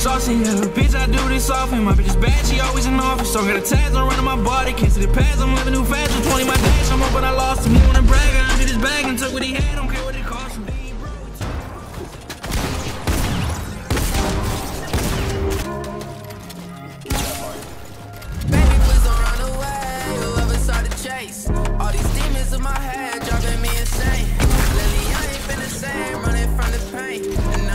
Saucy, yeah. Bitch, I do this often. My bitch is bad, she always in office. So I got a tags on running my body. Can't see the past, I'm living new fast. 20 my dash, I'm up, but I lost him. He wanna brag, I did his bag and took what he had. Don't care what it cost him. All these demons in my head driving me insane. Lately, I ain't been the same, running from the pain.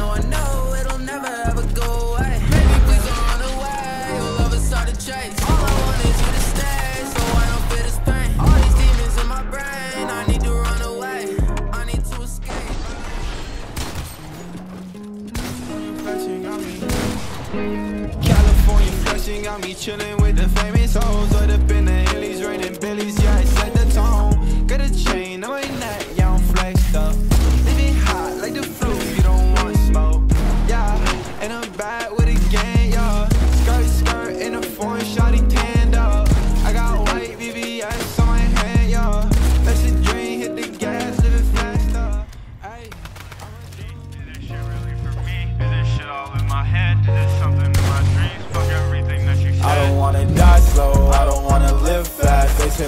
Got me chilling with the famous hoes. Right up in the hillies, raining billies, yeah,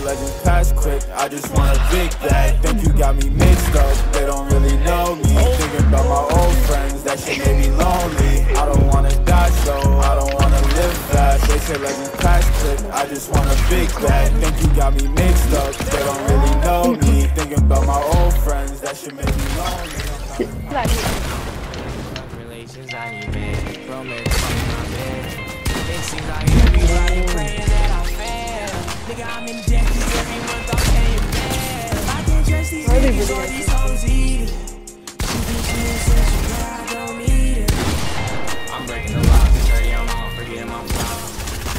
legends pass quick, I just want a big bag. Think you got me mixed up, they don't really know me. Thinking about my old friends, that shit made me lonely. I don't wanna die slow, I don't wanna live fast. They say legends pass quick, I just want a big bag. Think you got me mixed up, they don't really know me. Thinking about my old friends, that shit made me lonely. relations I need man. Romance my bed. It seems like everybody praying that. Nigga, I'm in debt 'cause every month I'm paying back. I can't trust these niggas or these hoes either. She thinks she essential, but I don't need it. I'm breaking the law, cause 30 I'm on, forgetting my problem.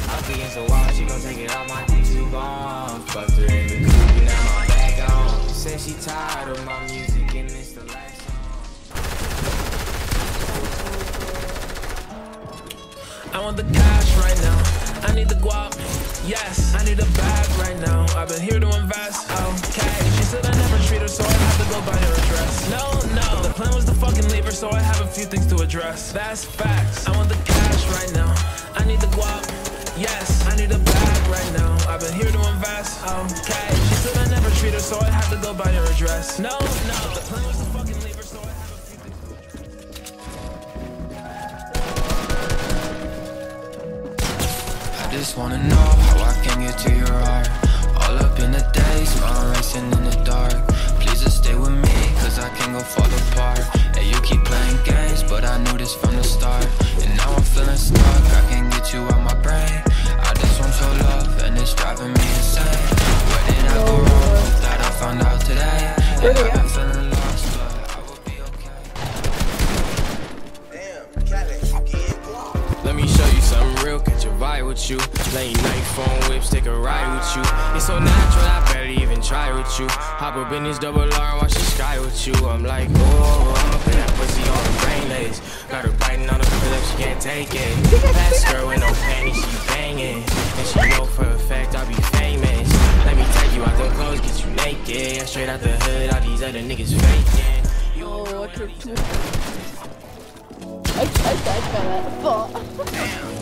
I'm against the wall, she gon' take it off my dick too long. Fucked her in the coupe, now my bag on. Said she tired of my music and it's the last song. I want the cash right now. I need the guap. Yes, I need a bag right now. I've been here to invest. Okay, she said I never treat her, so I have to go buy her a dress. No, no, the plan was to fucking leave her, so I have a few things to address. That's facts. I want the cash right now. I need the guap. Yes, I need a bag right now. I've been here to invest. Okay, she said I never treat her, so I have to go buy her a dress. No, no, just wanna know how I can get to your heart. All up in the days, mind racing in the dark. Please just stay with me, cause I can go fall apart. And you keep playing games, but I knew this from the start. And now I'm feeling stuck, I can't get you out my brain. I just want your love, and it's driving me insane. Where did I go wrong? That I found out today. With you. Late night phone whips, take a ride with you. It's so natural, I barely even try with you. Hop up in this double R, and watch the sky with you. I'm like, oh, I'm up in that pussy on the brain. Got her biting on the pillow, she can't take it. Fast girl with no panties, she banging. And she know for a fact I'll be famous. Let me take you out them clothes, get you naked. Straight out the hood, all these other niggas faking. Oh, I took two. I, I, I fell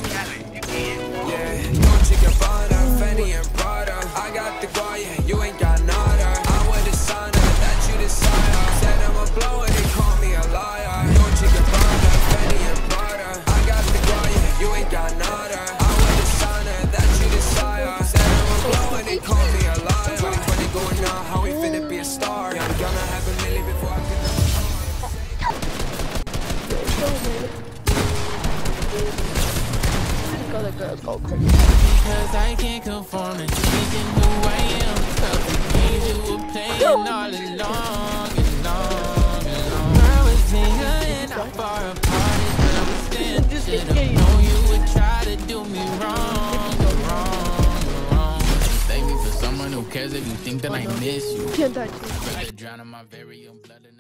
Got a girl called Chris. Because I can't conform and thinking who I am. Cause you were playing all along and long and long. I was head, not far apart. Should've known you would try to do me wrong, wrong, wrong. Thank me for someone who cares if you think that I miss you. Can't touch me. Rather drown in my very own blood. and